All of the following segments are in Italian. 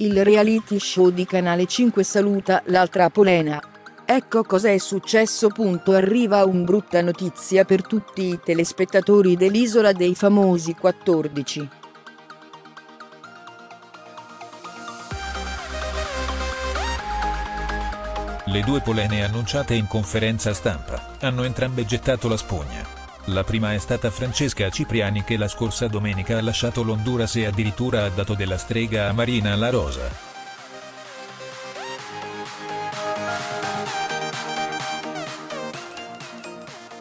Il reality show di Canale 5 saluta l'altra polena. Ecco cos'è successo. Punto arriva un brutta notizia per tutti i telespettatori dell'Isola dei Famosi 14. Le due polene annunciate in conferenza stampa, hanno entrambe gettato la spugna. La prima è stata Francesca Cipriani che la scorsa domenica ha lasciato l'Honduras e addirittura ha dato della strega a Marina La Rosa.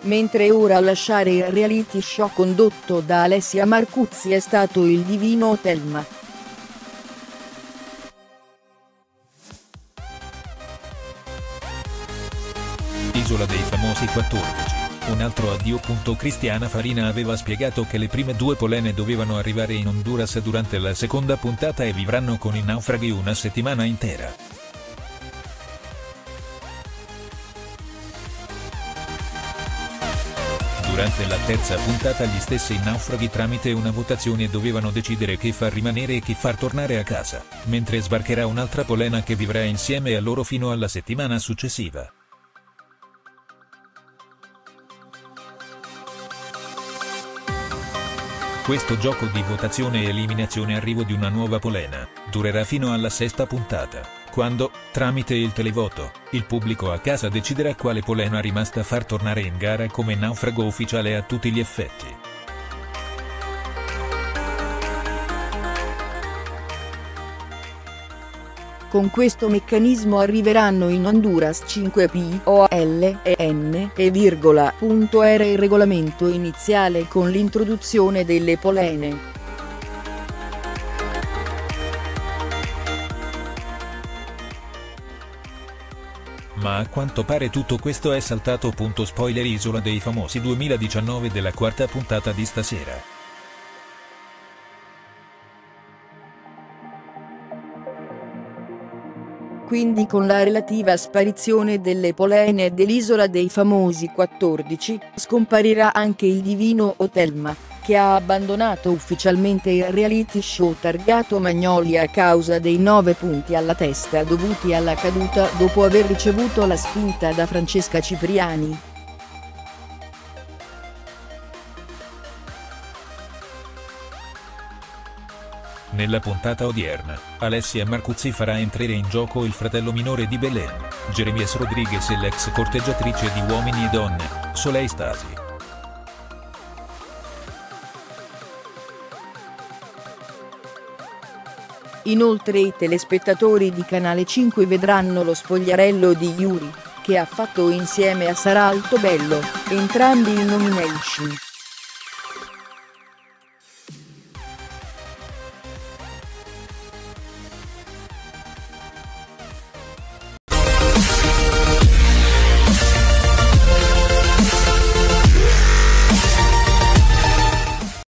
Mentre ora a lasciare il reality show condotto da Alessia Marcuzzi è stato il divino Telma. Isola dei famosi 14. Un altro addio. Cristiana Farina aveva spiegato che le prime due polene dovevano arrivare in Honduras durante la seconda puntata e vivranno con i naufraghi una settimana intera. Durante la terza puntata gli stessi naufraghi tramite una votazione dovevano decidere chi far rimanere e chi far tornare a casa, mentre sbarcherà un'altra polena che vivrà insieme a loro fino alla settimana successiva. Questo gioco di votazione e eliminazione arrivo di una nuova polena, durerà fino alla sesta puntata, quando, tramite il televoto, il pubblico a casa deciderà quale polena rimasta far tornare in gara come naufrago ufficiale a tutti gli effetti. Con questo meccanismo arriveranno in Honduras 5 POL e N e virgola. Era il regolamento iniziale con l'introduzione delle polene. Ma a quanto pare tutto questo è saltato. Spoiler Isola dei Famosi 2019 della quarta puntata di stasera. Quindi con la relativa sparizione delle polene dell'Isola dei Famosi 14, scomparirà anche il divino Otelma, che ha abbandonato ufficialmente il reality show targato Magnoli a causa dei 9 punti alla testa dovuti alla caduta dopo aver ricevuto la spinta da Francesca Cipriani. Nella puntata odierna, Alessia Marcuzzi farà entrare in gioco il fratello minore di Belen, Jeremies Rodriguez e l'ex corteggiatrice di Uomini e Donne, Soleil Stasi. Inoltre i telespettatori di Canale 5 vedranno lo spogliarello di Yuri, che ha fatto insieme a Sara Altobello, entrambi in nomination.